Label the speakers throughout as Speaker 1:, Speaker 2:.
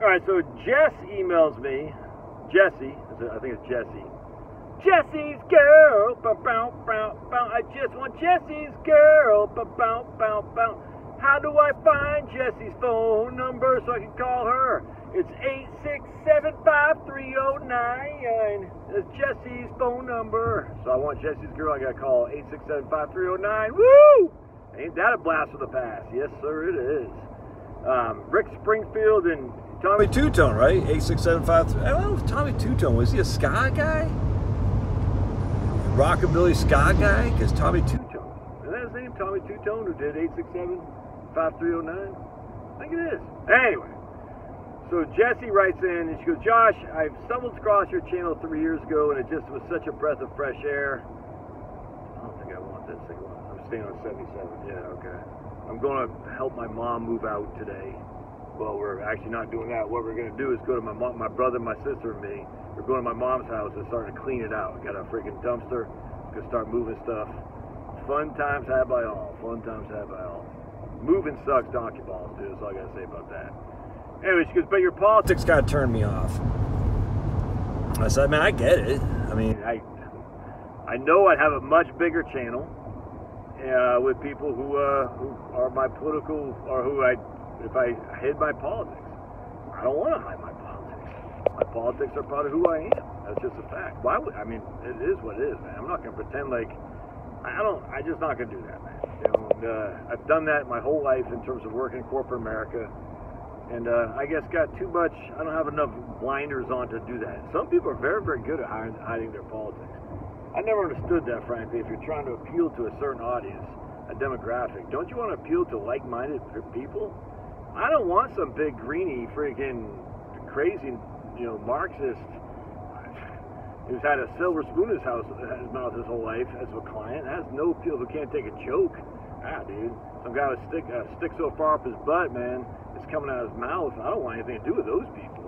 Speaker 1: All right, so Jess emails me. Jesse, I think it's Jesse. Jesse's girl, bow, bow, bow. I just want Jesse's girl, bow, bow, bow. How do I find Jesse's phone number so I can call her? It's 8675309. That's Jesse's phone number. So I want Jesse's girl. I got to call 8675309. Woo! Ain't that a blast from the past? Yes, sir, it is. Um, Rick Springfield and Tommy Tutone, right? 86753. Oh, Tommy Tutone. Was he a ska guy? Rockabilly ska guy? Because Tommy Two Tone. Is that his name? Tommy Tutone, who did 867 5309? I think it is. Anyway. So Jesse writes in and she goes, Josh, I've stumbled across your channel three years ago and it just was such a breath of fresh air. I don't think I want this thing. I'm staying on 77. Yeah, okay. I'm going to help my mom move out today. Well, we're actually not doing that. What we're going to do is go to my mom, my brother, my sister, and me. We're going to my mom's house and starting to clean it out. Got a freaking dumpster. To start moving stuff. Fun times had by all. Fun times had by all. Moving sucks donkey balls, dude. That's all I got to say about that. Anyway, she goes, but your politics kind of turned me off. I said, man, I get it. I mean, I I know I'd have a much bigger channel uh, with people who uh, who are my political or who I if I hid my politics. I don't want to hide my politics. My politics are part of who I am. That's just a fact. Why would I mean? It is what it is, man. I'm not gonna pretend like I don't. I just not gonna do that, man. You know, and, uh, I've done that my whole life in terms of working in corporate America and uh, I guess got too much. I don't have enough blinders on to do that. Some people are very, very good at hiding their politics. I never understood that, frankly. If you're trying to appeal to a certain audience, a demographic, don't you want to appeal to like-minded people? I don't want some big greeny, freaking crazy, you know, Marxist who's had a silver spoon in his house, his mouth his whole life as a client. Has no people Who can't take a joke? Ah, dude, some guy with stick, a stick so far up his butt, man it's coming out of his mouth. I don't want anything to do with those people.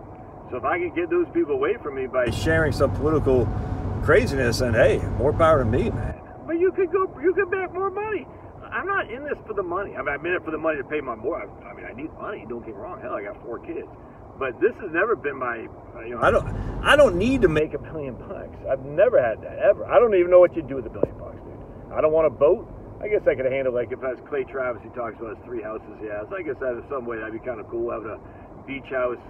Speaker 1: So if I can get those people away from me by sharing some political craziness, and hey, more power to me, man. But you could go, you could make more money. I'm not in this for the money. I mean, I'm in it for the money to pay my more. I mean, I need money. Don't get me wrong. Hell, I got four kids. But this has never been my, you know. I don't, I don't need to make a billion bucks. I've never had that ever. I don't even know what you do with a billion bucks, dude. I don't want a boat. I guess I could handle like if I was Clay Travis, he talks about his three houses he has. I guess that in some way that'd be kind of cool having a beach house.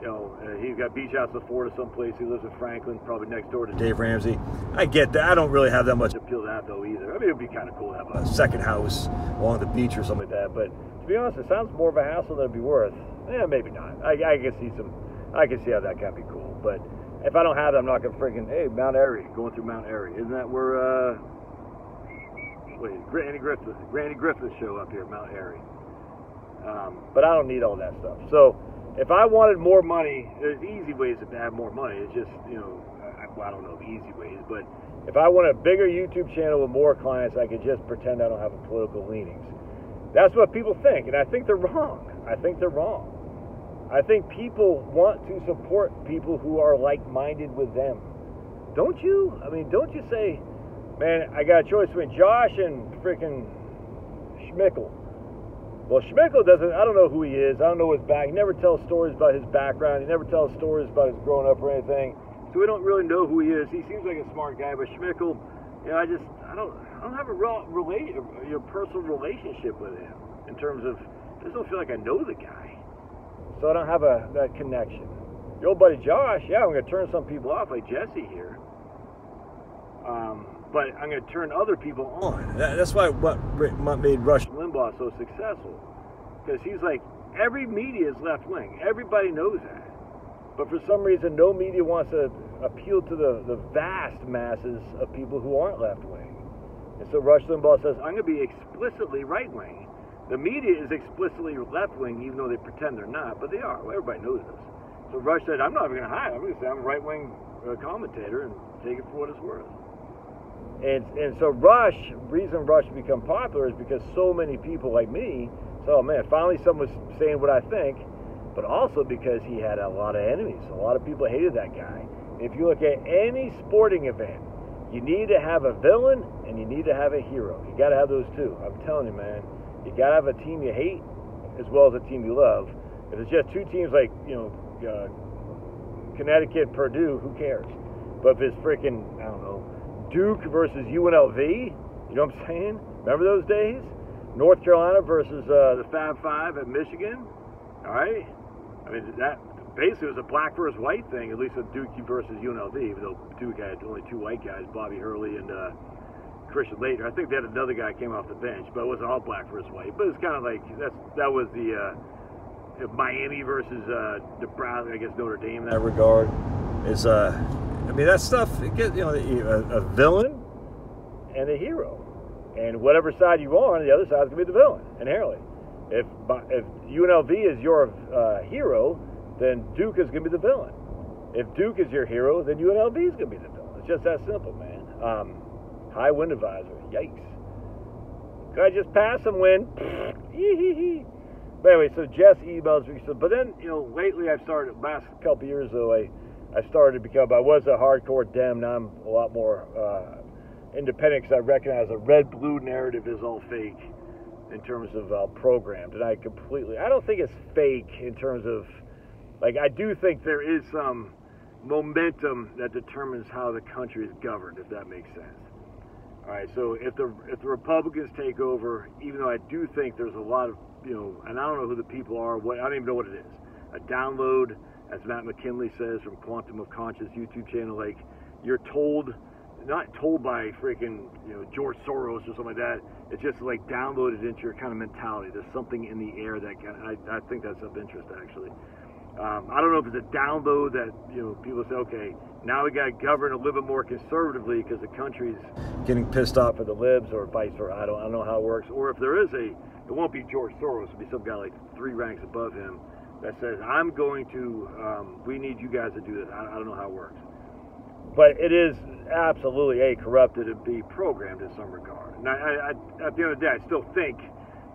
Speaker 1: You know, uh, he's got beach house in Florida someplace. He lives in Franklin, probably next door to Dave Ramsey. I get that. I don't really have that much appeal to that though either. I mean, it'd be kind of cool to have a second house along the beach or something like that. But to be honest, it sounds more of a hassle than it'd be worth. Yeah, maybe not. I, I can see some. I can see how that can be cool. But if I don't have it, I'm not gonna freaking hey Mount Airy going through Mount Airy. Isn't that where? uh wait, Andy Griffith, Andy Griffith show up here, Mount Airy. Um, but I don't need all that stuff. So if I wanted more money, there's easy ways to have more money. It's just, you know, I, well, I don't know the easy ways, but if I want a bigger YouTube channel with more clients, I could just pretend I don't have a political leanings. That's what people think, and I think they're wrong. I think they're wrong. I think people want to support people who are like-minded with them. Don't you? I mean, don't you say, man, I got a choice between Josh and freaking Schmickel. Well, Schmickel doesn't, I don't know who he is. I don't know his back. He never tells stories about his background. He never tells stories about his growing up or anything. So we don't really know who he is. He seems like a smart guy, but Schmickel, you know, I just, I don't, I don't have a real relate, you know, personal relationship with him in terms of, I just don't feel like I know the guy. So I don't have a, that connection. Your old buddy Josh, yeah, I'm to turn some people off like Jesse here. Um, but I'm going to turn other people on. That's why what made Rush Limbaugh so successful, because he's like every media is left wing. Everybody knows that, but for some reason, no media wants to appeal to the, the vast masses of people who aren't left wing. And so Rush Limbaugh says, "I'm going to be explicitly right wing." The media is explicitly left wing, even though they pretend they're not, but they are. Well, everybody knows this. So Rush said, "I'm not even going to hide. I'm going to say I'm a right wing uh, commentator and take it for what it's worth." And, and so Rush, reason Rush become popular is because so many people like me said, oh man, finally someone's saying what I think, but also because he had a lot of enemies. A lot of people hated that guy. If you look at any sporting event, you need to have a villain and you need to have a hero. You got to have those two. I'm telling you, man. You got to have a team you hate as well as a team you love. If it's just two teams like you know uh, Connecticut, Purdue, who cares? But if it's freaking I don't know Duke versus UNLV, you know what I'm saying? Remember those days? North Carolina versus uh, the Fab Five at Michigan. All right. I mean that basically was a black versus white thing, at least with Duke versus UNLV, even though Duke had only two white guys, Bobby Hurley and uh, Christian Laettner. I think they had another guy came off the bench, but it wasn't all black versus white. But it's kind of like that's that was the uh, Miami versus uh, Nebraska, I guess Notre Dame in that regard. Is uh, I mean that stuff. It gets, you know, a, a villain and a hero, and whatever side you're on, the other side's gonna be the villain inherently. If if UNLV is your uh, hero, then Duke is gonna be the villain. If Duke is your hero, then UNLV is gonna be the villain. It's just that simple, man. Um, High wind advisory. Yikes. Could I just pass some wind? but anyway, so Jess emails me. So, but then, you know, lately I've started, last couple years though, I, I started to become, I was a hardcore Dem, now I'm a lot more uh, independent because I recognize the red blue narrative is all fake in terms of uh, programmed. And I completely, I don't think it's fake in terms of, like, I do think there is some momentum that determines how the country is governed, if that makes sense. All right, so if the if the Republicans take over, even though I do think there's a lot of you know, and I don't know who the people are, what I don't even know what it is. A download, as Matt McKinley says from Quantum of Conscious YouTube channel, like you're told, not told by freaking you know George Soros or something like that. It's just like downloaded into your kind of mentality. There's something in the air that can, I I think that's of interest actually. Um, I don't know if it's a download that you know people say, okay, now we got to govern a little bit more conservatively because the country's getting pissed off at the libs, or vice versa. I don't, I don't know how it works. Or if there is a, it won't be George Soros. It'll be some guy like three ranks above him that says, I'm going to, um, we need you guys to do this. I, I don't know how it works. But it is absolutely a corrupted and b programmed in some regard. And I, I, at the end of the day, I still think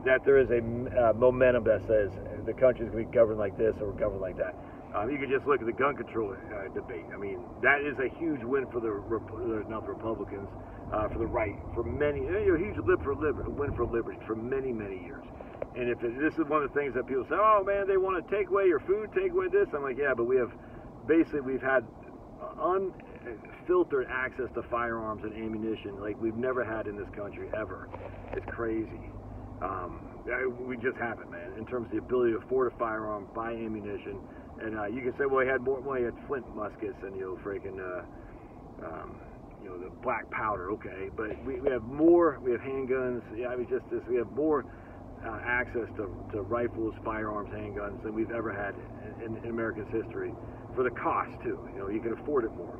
Speaker 1: that there is a uh, momentum that says the country is going to be governed like this or governed like that. Um, you can just look at the gun control uh, debate. I mean, that is a huge win for the uh, not the Republicans, uh, for the right, for many. You know, huge lib for liberty, win for liberty for many, many years. And if it, this is one of the things that people say, oh man, they want to take away your food, take away this. I'm like, yeah, but we have basically we've had unfiltered access to firearms and ammunition like we've never had in this country ever. It's crazy. Um, we just haven't, man. In terms of the ability to afford a firearm, buy ammunition, and uh, you can say, well, he had more, well, he had flint muskets and you know, freaking, uh, um, you know, the black powder. Okay, but we, we have more. We have handguns. Yeah, I mean, just this. We have more uh, access to, to rifles, firearms, handguns than we've ever had in, in, in America's history. For the cost too. You know, you can afford it more.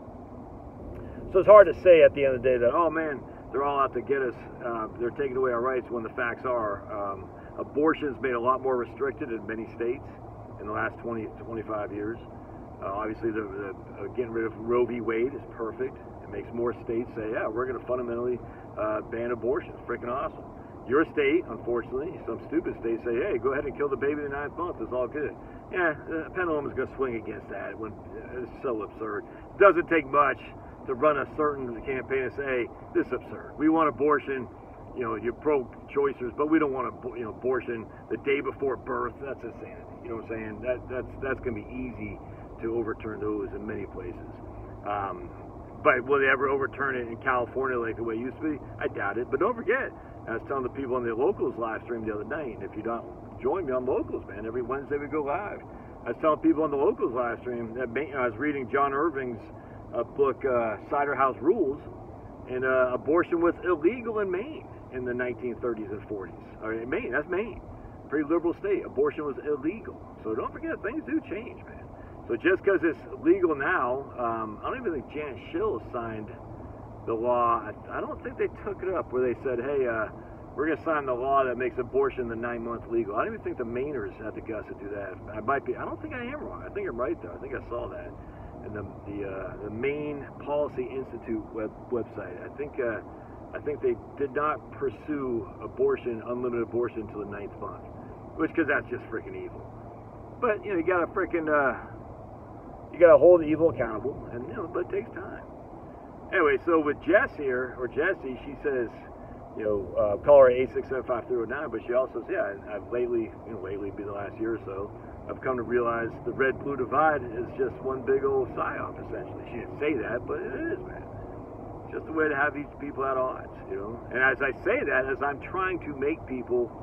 Speaker 1: So it's hard to say at the end of the day that, oh man, they're all out to get us. Uh, they're taking away our rights when the facts are um, abortion's made a lot more restricted in many states in the last 20 25 years. Uh, obviously, the, the uh, getting rid of Roe v. Wade is perfect. It makes more states say, yeah, we're going to fundamentally uh, ban abortion. It's freaking awesome. Your state, unfortunately, some stupid states say, hey, go ahead and kill the baby in the ninth month. It's all good. Yeah, the pendulum is going to swing against that. When it's so absurd. Doesn't take much to run a certain campaign and say, hey, this is absurd. We want abortion. You know, you're pro-choicers, but we don't want to, you know, abortion the day before birth. That's insanity. You know what I'm saying? That that's that's going to be easy to overturn those in many places. Um, but will they ever overturn it in California like the way it used to be? I doubt it. But don't forget, I was telling the people on the locals live stream the other night, and if you don't join me on locals, man, every Wednesday we go live. I was telling people on the locals live stream that I was reading John Irving's a book, uh, Cider House Rules, and uh, abortion was illegal in Maine in the 1930s and 40s. All right, Maine, that's Maine, pretty liberal state. Abortion was illegal. So don't forget, things do change, man. So just because it's legal now, um, I don't even think Janet Mills signed the law. I, don't think they took it up where they said, hey, uh, we're going to sign the law that makes abortion the nine month legal. I don't even think the Mainers had the guts to do that. I might be. I don't think I am wrong. I think I'm right though. I think I saw that in the the, uh, the Maine Policy Institute web, website. I think uh, I think they did not pursue abortion, unlimited abortion, until the ninth month, which because that's just freaking evil. But you know you got to freaking uh, you got to hold evil accountable, and you know but it takes time. Anyway, so with Jess here or Jesse, she says. You know, uh, call her eight six seven five three zero nine. But she also says, yeah, I've lately, you know, lately, be the last year or so, I've come to realize the red blue divide is just one big old psyop, essentially. She didn't say that, but it is, man. Just a way to have these people at odds, you know. And as I say that, as I'm trying to make people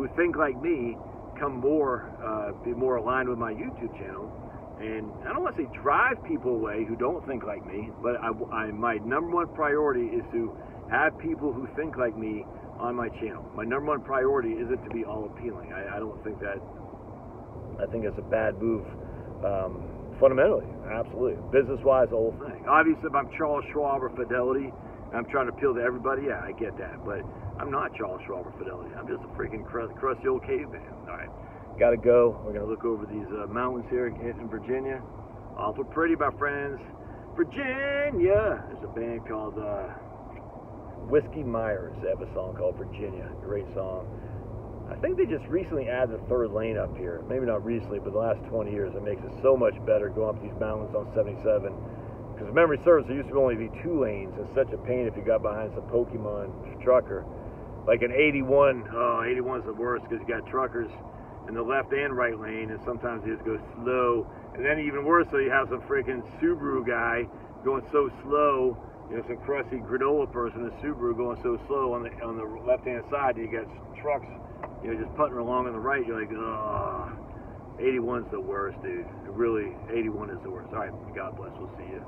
Speaker 1: who think like me come more, uh, be more aligned with my YouTube channel. And I don't want to say drive people away who don't think like me, but I, I, my number one priority is to have people who think like me on my channel. My number one priority isn't to be all appealing. I, I don't think that I think it's a bad move. Um, fundamentally, absolutely. Business wise, the whole thing. Obviously, if I'm Charles Schwab or Fidelity, I'm trying to appeal to everybody, yeah, I get that. But I'm not Charles Schwab or Fidelity. I'm just a freaking crusty old caveman. All right, got to go. We're going to look over these uh, mountains here in Virginia. Awful pretty, my friends. Virginia! There's a band called uh, Whiskey Myers. They have a song called Virginia. Great song. I think they just recently added a third lane up here. Maybe not recently, but the last 20 years, it makes it so much better going up these mountains on 77. Because memory serves, there used to only be two lanes. It's such a pain if you got behind some Pokemon trucker. Like an 81, oh, 81 is the worst because you got truckers in the left and right lane, and sometimes you just go slow. And then even worse, so you have some freaking Subaru guy going so slow, you know, some crusty granola person in Subaru going so slow on the on the left-hand side. You got trucks you know, just putting along on the right, you're like, oh, 81's the worst, dude. Really, 81 is the worst. All right, God bless. We'll see you.